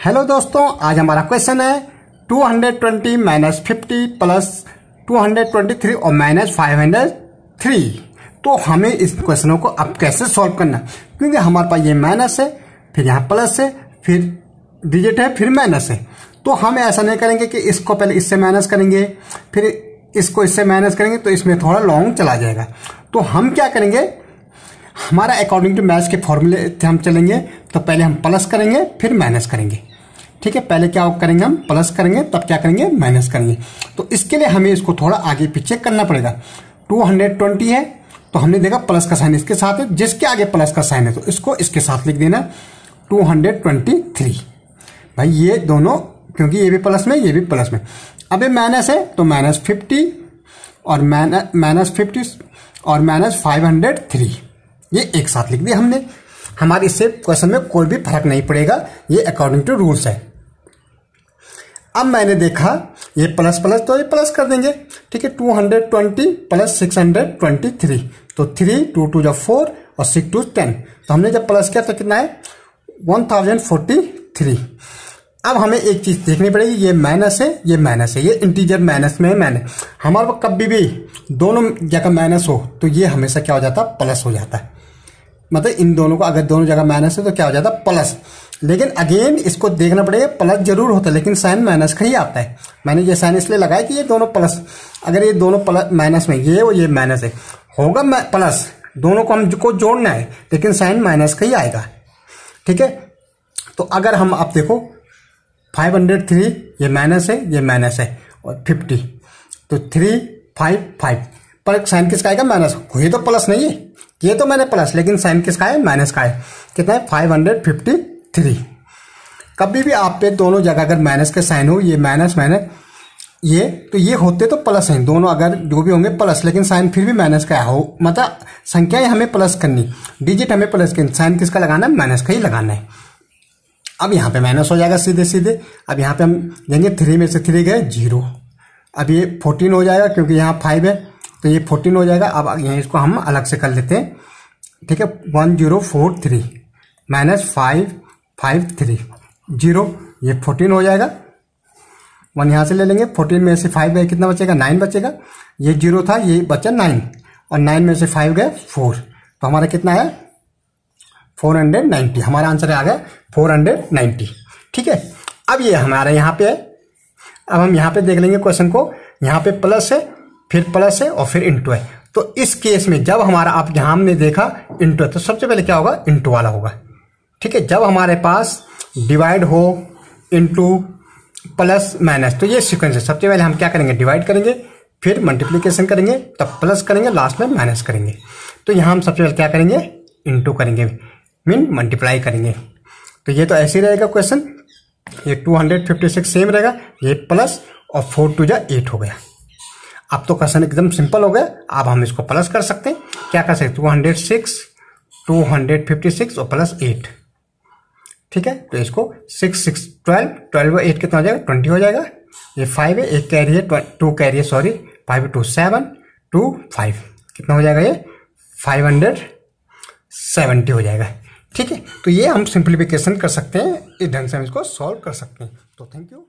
Hello दोस्तों, आज हमारा क्वेश्चन है 220 hundred twenty minus fifty plus 223 और माइनस 503 तो हमें इस क्वेश्चनों को अब कैसे सॉल्व करना क्योंकि हमारे पास ये माइनस है, फिर यहाँ प्लस है, फिर डिजिट है, फिर माइनस है। तो हम ऐसा नहीं करेंगे कि इसको पहले इससे माइनस करेंगे, फिर इसको इससे माइनस करेंगे तो इसमें थोड़ा लॉन्ग चला जाएगा। तो हम क्या करेंगे? हमारा अकॉर्डिंग टू मैथ्स के फॉर्मूले हम चलेंगे तो पहले हम प्लस करेंगे, फिर माइनस करेंगे। ठीक है? पहले क्या करेंगे हम? प्लस करेंगे, तब क्या करेंगे? माइनस करेंगे। तो इसके लिए हमें इसको थोड़ा आगे पीछे करना पड़ेगा। 220 है तो हमने देखा प्लस का साइन इसके साथ है, जिसके आगे प्लस का साइन है तो इसको इसके साथ लिख देना। 223 भाई, ये दोनों, क्योंकि ये भी प्लस में, ये भी प्लस में। अब ये माइनस है तो माइनस फिफ्टी और माइनस फिफ्टी और माइनस फाइव हंड्रेड थ्री ये एक साथ लिख दिया हमने। हमारे इससे क्वेश्चन में कोई भी फ़र्क नहीं पड़ेगा, ये अकॉर्डिंग टू रूल्स है। अब मैंने देखा, ये प्लस प्लस तो ये प्लस कर देंगे, ठीक है two hundred twenty plus six hundred twenty three तो थ्री टू टू जब फोर और सिक्स टू टेन तो हमने जब प्लस किया तो कितना है? वन थाउज़ेंड फोर्टी थ्री अब हमें एक चीज़ देखनी पड़ेगी, ये माइनस है, ये माइनस है, ये इंटीजर माइनस में है माइनस हमारे पास कभी भी दोनों जगह माइनस हो तो ये हमेशा क्या हो जाता? है प्लस हो जाता है। मतलब इन दोनों को, अगर दोनों जगह माइनस है तो क्या हो जाता है? प्लस लेकिन अगेन इसको देखना पड़ेगा प्लस ज़रूर होता है, लेकिन साइन माइनस का ही आता है। मैंने ये साइन इसलिए लगाया कि ये दोनों प्लस अगर ये दोनों प्लस माइनस में, ये और ये माइनस है। होगा प्लस दोनों को हमको जोड़ना है, लेकिन साइन माइनस का ही आएगा। ठीक है? तो अगर हम आप देखो 503 ये माइनस है, ये माइनस है, और 50 तो 3 5 5 पर साइन किसका आएगा? माइनस ये तो प्लस नहीं है। ये तो मैंने प्लस लेकिन साइन किसका है? माइनस का है। कितना है? 553 कभी भी आप पे दोनों जगह अगर माइनस के साइन हो, ये माइनस माइनस ये तो ये होते तो प्लस हैं। दोनों अगर जो भी होंगे प्लस लेकिन साइन फिर भी माइनस का हो। मतलब संख्या हमें प्लस करनी। डिजिट हमें प्लस करनी। साइन किसका लगाना है? माइनस का ही लगाना है। अब यहाँ पे माइनस हो जाएगा सीधे सीधे। अब यहाँ पे हम देंगे थ्री में से थ्री गए ज़ीरो अब ये फोर्टीन हो जाएगा, क्योंकि यहाँ फाइव है। तो ये फोर्टीन हो जाएगा। अब यहाँ इसको हम अलग से कर लेते हैं। ठीक है? One zero four three minus five five three zero ये फोर्टीन हो जाएगा। वन यहाँ से ले लेंगे। फोर्टीन में से फाइव गए, कितना बचेगा? नाइन बचेगा। ये ज़ीरो था, ये बचा नाइन और नाइन में से फाइव गए फोर तो हमारा कितना है? फोर हंड्रेड नाइन्टी हमारा आंसर आ गया फोर हंड्रेड नाइन्टी ठीक है? अब ये हमारे यहाँ पे है। अब हम यहाँ पे देख लेंगे क्वेश्चन को। यहाँ पे प्लस है फिर प्लस है और फिर इंटू है। तो इस केस में जब हमारा आप जहाँ हमने देखा इंटू है तो सबसे पहले क्या होगा? इंटू वाला होगा। ठीक है? जब हमारे पास डिवाइड हो इंटू प्लस माइनस तो ये सीक्वेंस है। सबसे पहले हम क्या करेंगे? डिवाइड करेंगे, फिर मल्टीप्लीकेशन करेंगे, तब प्लस करेंगे लास्ट में माइनस करेंगे। तो यहाँ हम सबसे पहले क्या करेंगे? इंटू करेंगे। मीन मल्टीप्लाई करेंगे। तो ये तो ऐसे ही रहेगा क्वेश्चन ये 256 सेम रहेगा। ये प्लस और फोर टू जा एट हो गया। अब तो क्वेश्चन एकदम सिंपल हो गया। अब हम इसको प्लस कर सकते हैं। क्या कर सकते two hundred six two hundred fifty six और प्लस एट ठीक है? तो इसको six six twelve twelve eight कितना हो जाएगा? ट्वेंटी हो जाएगा। ये फाइव है, एक कैरी है टू कैरी है sorry five two seven two five कितना हो जाएगा ये? फाइव हंड्रेड सेवेंटी हो जाएगा। ठीक है? तो ये हम सिंप्लीफिकेशन कर सकते हैं। इस ढंग से हम इसको सॉल्व कर सकते हैं। तो थैंक यू